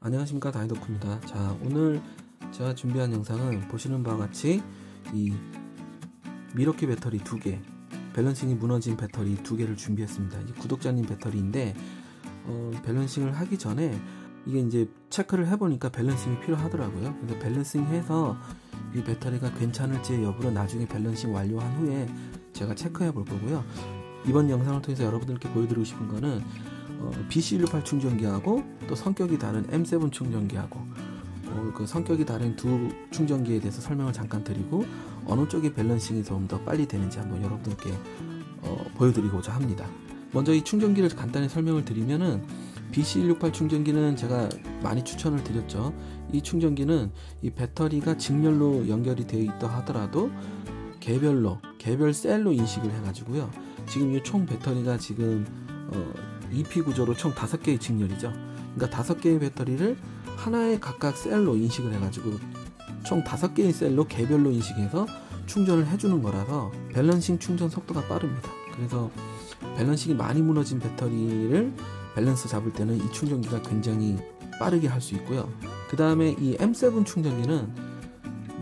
안녕하십니까 다이도크입니다. 자 오늘 제가 준비한 영상은 보시는 바와 같이 이 밀워키 배터리 두 개 balancing이 무너진 배터리 두 개를 준비했습니다. 구독자님 배터리인데 어, balancing을 하기 전에 이게 이제 체크를 해보니까 balancing이 필요하더라고요. 그래서 balancing 해서 이 배터리가 괜찮을지 여부를 나중에 balancing 완료한 후에 제가 체크해 볼 거고요. 이번 영상을 통해서 여러분들께 보여드리고 싶은 거는 어, BC168 충전기하고 또 성격이 다른 M7 충전기하고 어, 그 성격이 다른 두 충전기에 대해서 설명을 잠깐 드리고 어느 쪽의 밸런싱이 좀 더 빨리 되는지 한번 여러분들께 어, 보여드리고자 합니다. 먼저 이 충전기를 간단히 설명을 드리면은 BC168 충전기는 제가 많이 추천을 드렸죠. 이 충전기는 이 배터리가 직렬로 연결이 되어 있다 하더라도 개별로 개별 셀로 인식을 해가지고요. 지금 이 총 배터리가 지금 어, 2P 구조로 총 5개의 직렬이죠. 그러니까 5개의 배터리를 하나의 각각 셀로 인식을 해가지고 총 5개의 셀로 개별로 인식해서 충전을 해주는 거라서 balancing 충전 속도가 빠릅니다. 그래서 balancing이 많이 무너진 배터리를 밸런스 잡을 때는 이 충전기가 굉장히 빠르게 할 수 있고요. 그 다음에 이 M7 충전기는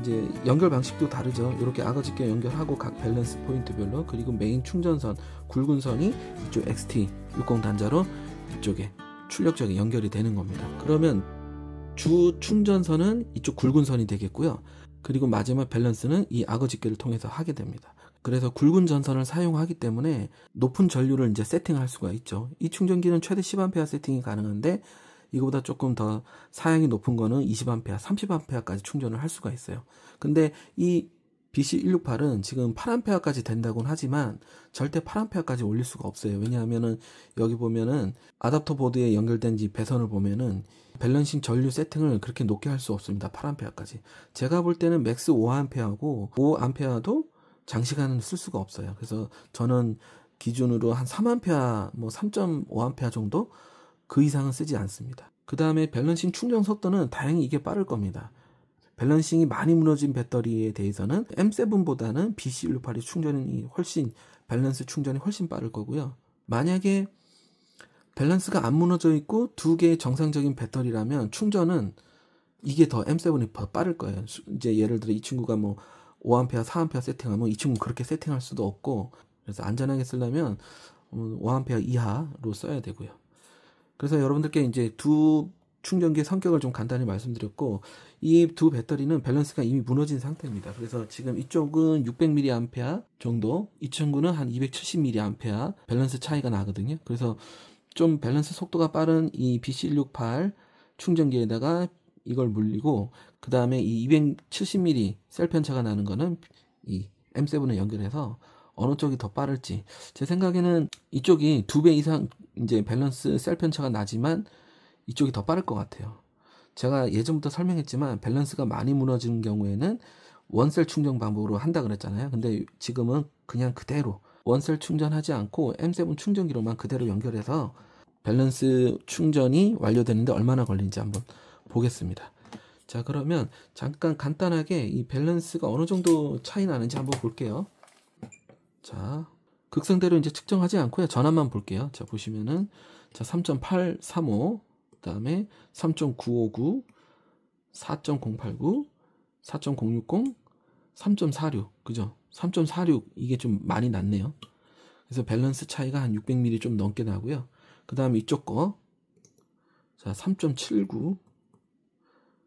이제 연결 방식도 다르죠. 이렇게 악어집게 연결하고 각 밸런스 포인트별로 그리고 메인 충전선 굵은 선이 이쪽 XT60 단자로 이쪽에 출력적인 연결이 되는 겁니다. 그러면 주 충전선은 이쪽 굵은 선이 되겠고요. 그리고 마지막 밸런스는 이 악어집게를 통해서 하게 됩니다. 그래서 굵은 전선을 사용하기 때문에 높은 전류를 이제 세팅할 수가 있죠. 이 충전기는 최대 10A 세팅이 가능한데 이거보다 조금 더 사양이 높은 거는 20A, 30A까지 충전을 할 수가 있어요. 근데 이 BC168은 지금 8A까지 된다고는 하지만 절대 8A까지 올릴 수가 없어요. 왜냐하면은 여기 보면은 아답터 보드에 연결된 이 배선을 보면은 balancing 전류 세팅을 그렇게 높게 할 수 없습니다. 8A까지. 제가 볼 때는 max 5A하고 5A도 장시간은 쓸 수가 없어요. 그래서 저는 기준으로 한 3A, 뭐 3.5A 정도 그 이상은 쓰지 않습니다. 그 다음에 balancing 충전 속도는 다행히 이게 빠를 겁니다. balancing이 많이 무너진 배터리에 대해서는 M7보다는 BC168이 충전이 훨씬 밸런스 충전이 훨씬 빠를 거고요. 만약에 밸런스가 안 무너져 있고 두 개의 정상적인 배터리라면 충전은 이게 더 M7이 더 빠를 거예요. 이제 예를 들어 이 친구가 뭐 5A, 4A 세팅하면 이 친구는 그렇게 세팅할 수도 없고 그래서 안전하게 쓰려면 5A 어, 이하로 써야 되고요. 그래서 여러분들께 이제 두 충전기의 성격을 좀 간단히 말씀드렸고 이 두 배터리는 밸런스가 이미 무너진 상태입니다. 그래서 지금 이쪽은 600mV 정도, 이 친구는 한 270mV 밸런스 차이가 나거든요. 그래서 좀 밸런스 속도가 빠른 이 BC168 충전기에다가 이걸 물리고 그 다음에 이 270mV 셀 편차가 나는 거는 이 M7에 연결해서 어느 쪽이 더 빠를지 제 생각에는 이쪽이 두 배 이상 이제 밸런스 셀 편차가 나지만 이쪽이 더 빠를 것 같아요. 제가 예전부터 설명했지만 밸런스가 많이 무너지는 경우에는 one cell 충전 방법으로 한다 그랬잖아요. 근데 지금은 그냥 그대로 one cell 충전하지 않고 M7 충전기로만 그대로 연결해서 밸런스 충전이 완료되는데 얼마나 걸리는지 한번 보겠습니다. 자 그러면 잠깐 간단하게 이 밸런스가 어느 정도 차이 나는지 한번 볼게요. 자 극성대로 이제 측정하지 않고요. 전압만 볼게요. 자, 보시면은 자, 3.835 그다음에 3.959 4.089 4.060 3.46 그죠? 3.46 이게 좀 많이 낮네요. 그래서 밸런스 차이가 한 600mm 좀 넘게 나고요. 그다음에 이쪽 거 자, 3.79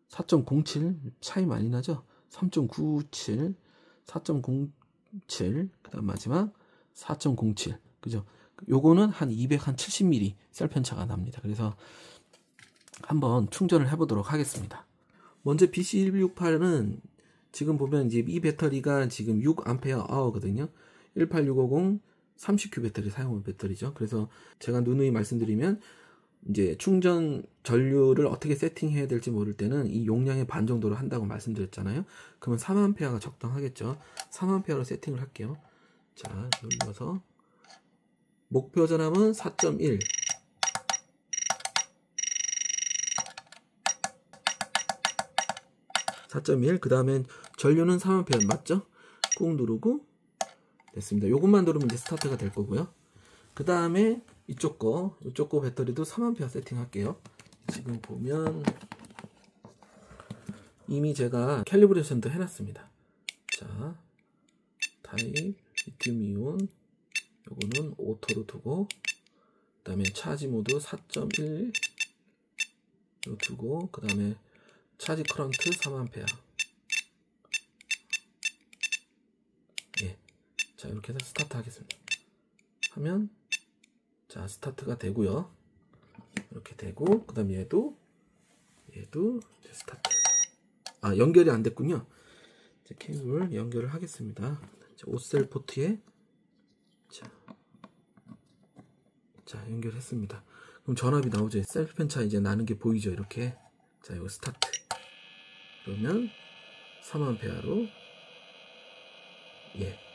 4.07 차이 많이 나죠? 3.97 4.07 그 다음 마지막 4.07 그죠? 요거는 한 270mm 셀 편차가 납니다. 그래서 한번 충전을 해보도록 하겠습니다. 먼저 BC168은 지금 보면 이제 이 배터리가 지금 6A 거든요. 18650 30Q 배터리 사용한 배터리죠. 그래서 제가 누누이 말씀드리면 이제 충전 전류를 어떻게 세팅해야 될지 모를 때는 이 용량의 반 정도로 한다고 말씀드렸잖아요. 그러면 3A가 적당하겠죠. 3A로 세팅을 할게요. 자, 눌러서 목표 전압은 4.1 4.1 그 다음엔 전류는 3A 맞죠? 꾹 누르고 됐습니다. 요것만 누르면 이제 스타트가 될 거고요. 그 다음에 이쪽 거 이쪽 거 배터리도 3A 세팅할게요. 지금 보면 이미 제가 calibration도 해놨습니다. 자, 타입, 리튬 이온, 요거는 auto로 두고, 그 다음에 charge mode 4.1 두고, 그 다음에 charge current 3A. 예. 자, 이렇게 해서 스타트 하겠습니다. 하면, 자, 스타트가 되고요. 이렇게 되고, 그 다음에 얘도, 얘도 스타트. 아 연결이 안 됐군요. 자, 케이블 연결을 하겠습니다. 자, 5셀 포트에. 자, 자 연결했습니다. 그럼 전압이 나오죠. 셀 편차 이제 나는 게 보이죠. 이렇게. 자 이거 스타트. 그러면 3A로. 예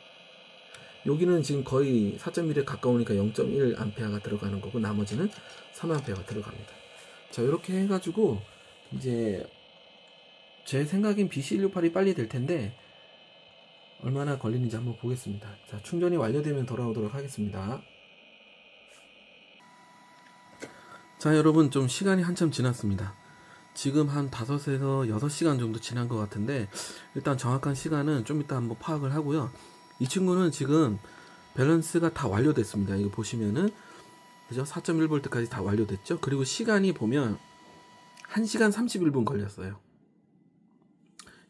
여기는 지금 거의 4.1에 가까우니까 0.1A가 들어가는 거고 나머지는 3A가 들어갑니다 자 이렇게 해가지고 이제 제 생각엔 BC168이 빨리 될 텐데 얼마나 걸리는지 한번 보겠습니다. 자, 충전이 완료되면 돌아오도록 하겠습니다. 자, 여러분 좀 시간이 한참 지났습니다. 지금 한 5에서 6시간 정도 지난 것 같은데 일단 정확한 시간은 좀 이따 한번 파악을 하고요. 이 친구는 지금 밸런스가 다 완료됐습니다. 이거 보시면은 그죠? 4.1V까지 다 완료됐죠? 그리고 시간이 보면 1시간 31분 걸렸어요.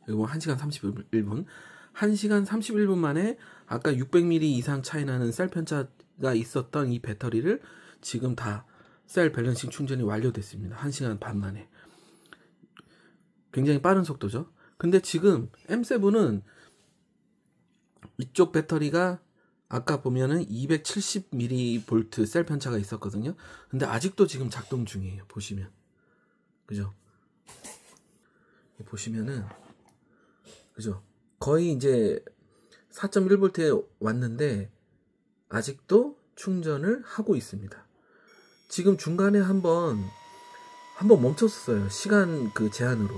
여기 뭐 1시간 31분. 1시간 31분 만에 아까 600ml 이상 차이 나는 셀 편차가 있었던 이 배터리를 지금 다 셀 밸런싱 충전이 완료됐습니다. 1시간 반 만에. 굉장히 빠른 속도죠. 근데 지금 M7은 이쪽 배터리가 아까 보면은 270mV 셀 편차가 있었거든요. 근데 아직도 지금 작동 중이에요. 보시면. 그죠? 보시면은 그죠? 거의 이제 4.1V에 왔는데 아직도 충전을 하고 있습니다. 지금 중간에 한번 한번 멈췄어요. 시간 그 제한으로.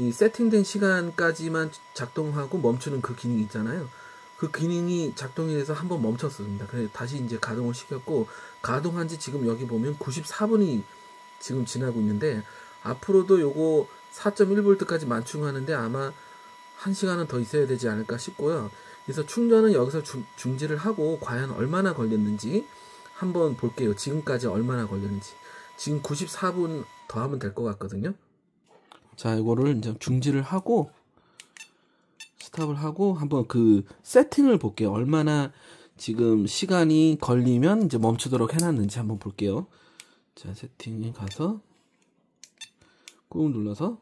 이 세팅된 시간까지만 작동하고 멈추는 그 기능이 있잖아요. 그 기능이 작동이 돼서 한번 멈췄습니다. 그래서 다시 이제 가동을 시켰고 가동한 지 지금 여기 보면 94분이 지금 지나고 있는데 앞으로도 요거 4.1V까지 만충하는데 아마 1시간은 더 있어야 되지 않을까 싶고요. 그래서 충전은 여기서 중, 중지를 하고 과연 얼마나 걸렸는지 한번 볼게요. 지금까지 얼마나 걸렸는지. 지금 94분 더 하면 될 것 같거든요. 자, 이거를 이제 중지를 하고 stop을 하고 한번 그 세팅을 볼게요. 얼마나 지금 시간이 걸리면 이제 멈추도록 해놨는지 한번 볼게요. 자, 세팅에 가서 꾹 눌러서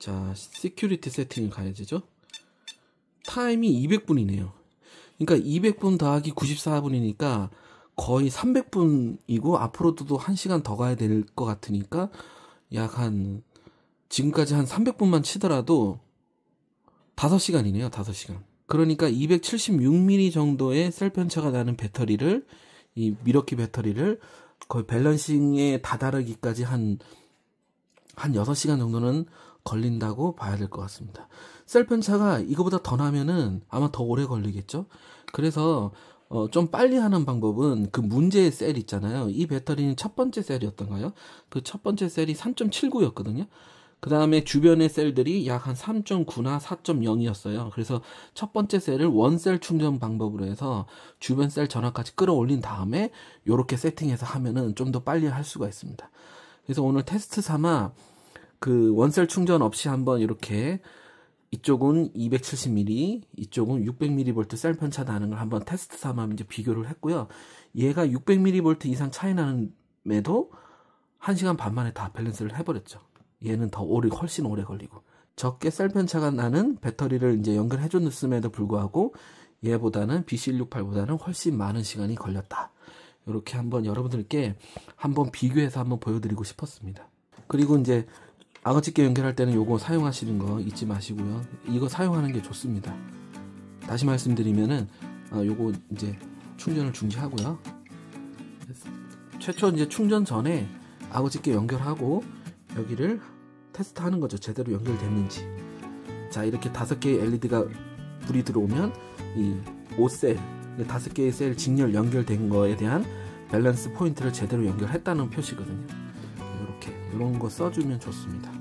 자, security setting을 가야 되죠. 타임이 200분이네요. 그러니까 200분 더하기 94분이니까 거의 300분이고 앞으로도 1시간 더 가야 될 것 같으니까 약 한 지금까지 한 300분만 치더라도 5시간이네요. 5시간. 그러니까 276mm 정도의 셀 편차가 나는 배터리를 이 미러키 배터리를 거의 밸런싱에 다다르기까지 한한 6시간 정도는 걸린다고 봐야 될 것 같습니다. 셀 편차가 이거보다 더 나면은 아마 더 오래 걸리겠죠? 그래서 어, 좀 빨리 하는 방법은 그 문제의 셀 있잖아요. 이 배터리는 첫 번째 셀이었던가요? 그 첫 번째 셀이 3.79였거든요. 그 다음에 주변의 셀들이 약 한 3.9나 4.0이었어요. 그래서 첫 번째 셀을 원셀 충전 방법으로 해서 주변 셀 전압까지 끌어올린 다음에 이렇게 세팅해서 하면은 좀 더 빨리 할 수가 있습니다. 그래서 오늘 테스트 삼아 그 one cell 충전 없이 한번 이렇게 이쪽은 270mV, 이쪽은 600mV 셀 편차 나는 걸 한번 테스트 삼아 이제 비교를 했고요. 얘가 600mV 이상 차이 나는에도 1시간 반 만에 다 밸런스를 해버렸죠. 얘는 더 오래, 훨씬 오래 걸리고. 적게 셀 편차가 나는 배터리를 이제 연결해 줬음에도 불구하고 얘보다는 BC168보다는 훨씬 많은 시간이 걸렸다. 이렇게 한번 여러분들께 한번 비교해서 한번 보여드리고 싶었습니다. 그리고 이제 악어집게 연결할 때는 요거 사용하시는 거 잊지 마시고요. 이거 사용하는 게 좋습니다. 다시 말씀드리면은 어, 요거 이제 충전을 중지하고요. 최초 이제 충전 전에 악어집게 연결하고 여기를 테스트하는 거죠. 제대로 연결됐는지. 자 이렇게 다섯 개의 LED가 불이 들어오면 이 5셀 다섯 개의 셀 직렬 연결된 거에 대한 밸런스 포인트를 제대로 연결했다는 표시거든요. 이렇게 이런 거 써주면 좋습니다.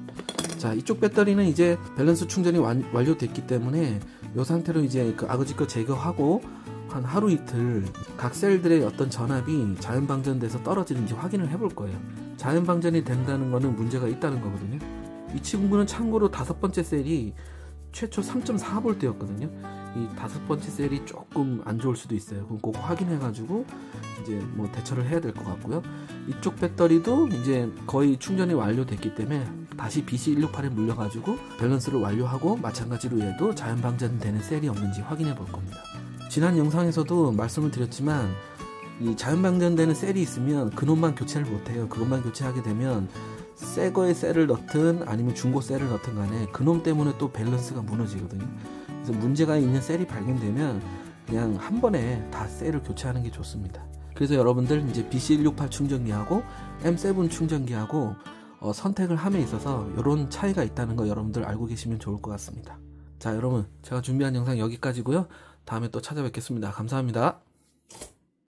자 이쪽 배터리는 이제 밸런스 충전이 완, 완료됐기 때문에 이 상태로 이제 그 아그지 거 제거하고 한 하루 이틀 각 셀들의 어떤 전압이 자연 방전돼서 떨어지는지 확인을 해볼 거예요. 자연 방전이 된다는 거는 문제가 있다는 거거든요. 이 친구는 참고로 다섯 번째 셀이 최초 3.4V였거든요. 이 다섯 번째 셀이 조금 안 좋을 수도 있어요. 그럼 꼭 확인해가지고 이제 뭐 대처를 해야 될 것 같고요. 이쪽 배터리도 이제 거의 충전이 완료됐기 때문에 다시 BC168에 물려가지고 밸런스를 완료하고 마찬가지로 얘도 자연 방전 되는 셀이 없는지 확인해 볼 겁니다. 지난 영상에서도 말씀을 드렸지만 이 자연 방전되는 셀이 있으면 그놈만 교체를 못해요. 그것만 교체하게 되면 새 거에 셀을 넣든 아니면 중고 셀을 넣든 간에 그놈 때문에 또 밸런스가 무너지거든요. 그래서 문제가 있는 셀이 발견되면 그냥 한 번에 다 셀을 교체하는 게 좋습니다. 그래서 여러분들 이제 BC168 충전기하고 M7 충전기하고 어, 선택을 함에 있어서 이런 차이가 있다는 거 여러분들 알고 계시면 좋을 것 같습니다. 자 여러분 제가 준비한 영상 여기까지고요. 다음에 또 찾아뵙겠습니다. 감사합니다.